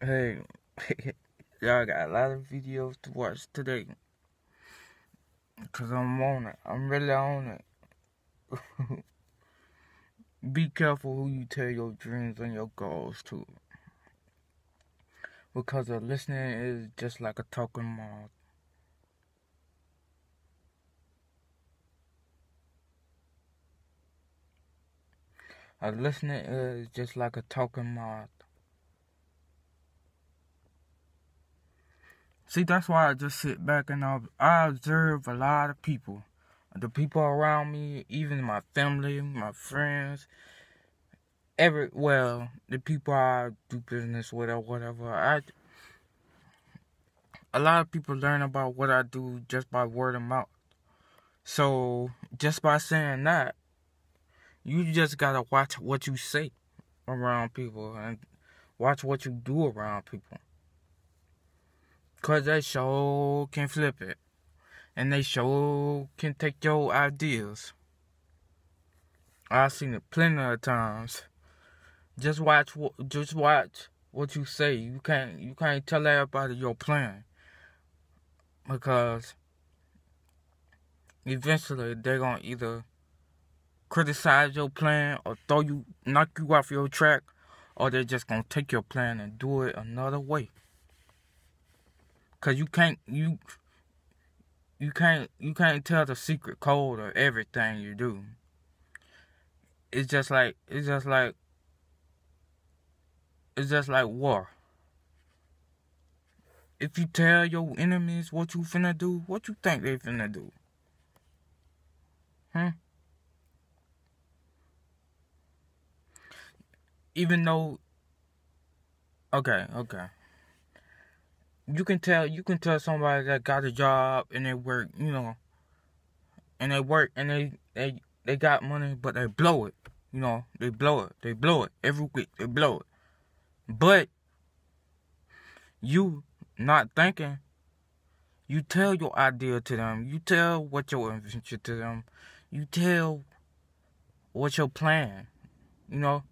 Hey, y'all got a lot of videos to watch today. Cause I'm on it. I'm really on it. Be careful who you tell your dreams and your goals to. Because a listening is just like a talking mouth. A listening is just like a talking mouth. See, that's why I just sit back and I I observe a lot of people. The people around me, even my family, my friends, every, well, the people I do business with or whatever. I, a lot of people learn about what I do just by word of mouth. So, just by saying that, you just gotta watch what you say around people and watch what you do around people. Cause they show can flip it. And they show can take your ideas. I've seen it plenty of times. Just watch just watch what you say. You can't you can't tell everybody your plan. Because eventually they're gonna either criticize your plan or throw you knock you off your track or they're just gonna take your plan and do it another way. Cause you can't you you can't you can't tell the secret code of everything you do. It's just like it's just like it's just like war. If you tell your enemies what you finna do, what you think they finna do? Huh? Even though Okay, okay you can tell you can tell somebody that got a job and they work, you know, and they work and they they they got money, but they blow it. You know, they blow it. They blow it every week. They blow it. But you not thinking. You tell your idea to them. You tell what your invention to them. You tell what's your plan. You know,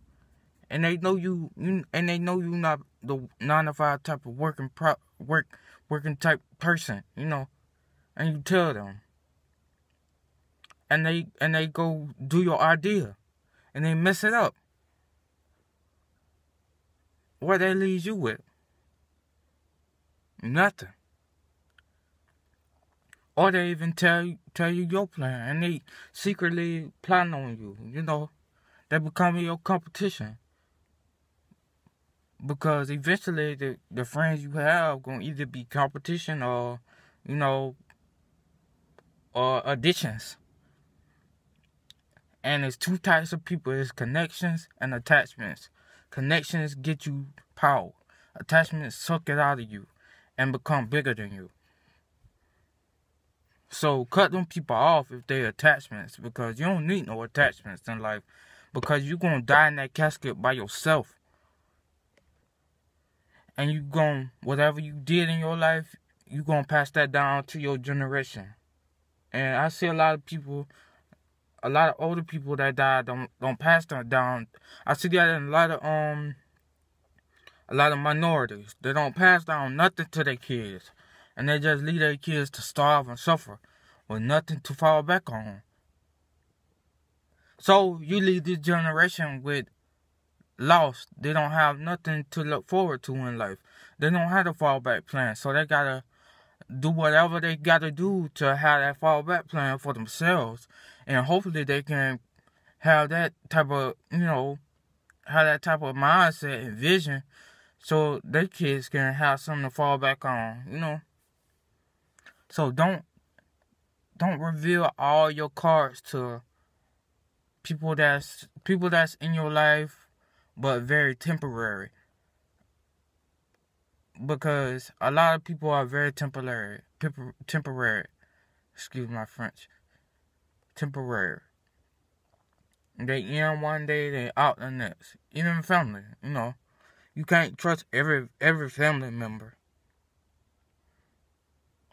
and they know you, you and they know you not the nine to five type of working pro, work working type person, you know, and you tell them, and they and they go do your idea, and they mess it up. What they leave you with? Nothing. Or they even tell you tell you your plan, and they secretly plan on you. You know, they become your competition because eventually the the friends you have gonna either be competition or you know or additions and it's two types of people. It's connections and attachments. Connections get you power. Attachments suck it out of you and become bigger than you. So cut them people off if they're attachments because you don't need no attachments in life because you're gonna die in that casket by yourself and you going whatever you did in your life, you gonna pass that down to your generation. And I see a lot of people, a lot of older people that die don't don't pass that down. I see that in a lot of um, a lot of minorities. They don't pass down nothing to their kids, and they just leave their kids to starve and suffer with nothing to fall back on. So you leave this generation with lost. They don't have nothing to look forward to in life. They don't have a fallback plan, so they gotta do whatever they gotta do to have that fallback plan for themselves, and hopefully they can have that type of you know have that type of mindset and vision, so their kids can have something to fall back on. You know. So don't don't reveal all your cards to people that's people that's in your life but very temporary. Because a lot of people are very temporary. Temporary. Excuse my French. Temporary. They in one day, they out the next. Even family, you know. You can't trust every every family member.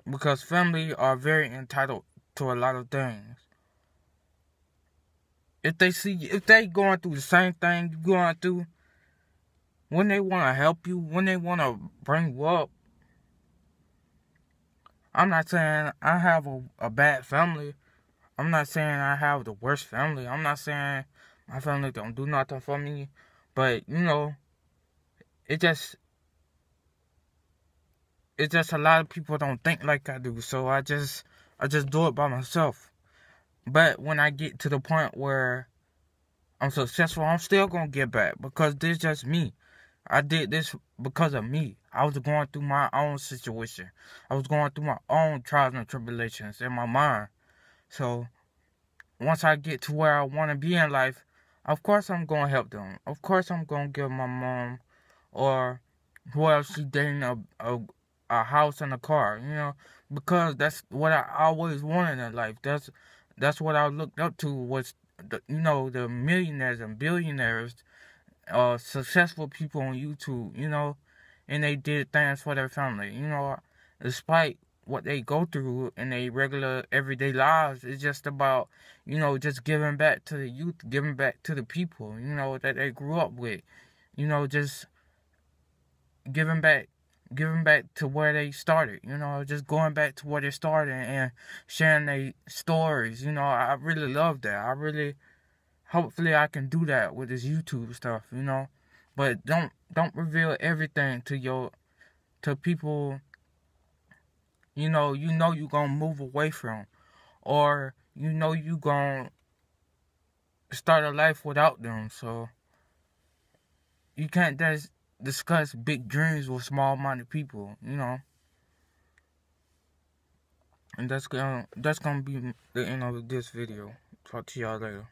Because family are very entitled to a lot of things if they see if they going through the same thing you going through, when they want to help you, when they want to bring you up. I'm not saying I have a, a bad family. I'm not saying I have the worst family. I'm not saying my family don't do nothing for me. But, you know, it just it's just a lot of people don't think like I do. So I just I just do it by myself. But when I get to the point where I'm successful, I'm still gonna get back because this just me. I did this because of me. I was going through my own situation. I was going through my own trials and tribulations in my mind. So once I get to where I want to be in life, of course I'm to help them. Of course I'm to give my mom or whoever she's dating a, a, a house and a car, you know, because that's what I always wanted in life. That's that's what I looked up to was the, you know the millionaires and billionaires, uh, successful people on YouTube, you know, and they did things for their family, you know, despite what they go through in their regular everyday lives. It's just about you know just giving back to the youth, giving back to the people, you know that they grew up with, you know just giving back giving back to where they started, you know, just going back to where they started and sharing their stories. You know, I really love that. I really hopefully I can do that with this YouTube stuff, you know. But don't don't reveal everything to your to people you know, you know you gonna move away from or you know you gonna start a life without them, so you can't just discuss big dreams with small-minded people, you know. And that's gonna that's gonna be the end of this video. Talk to y'all later.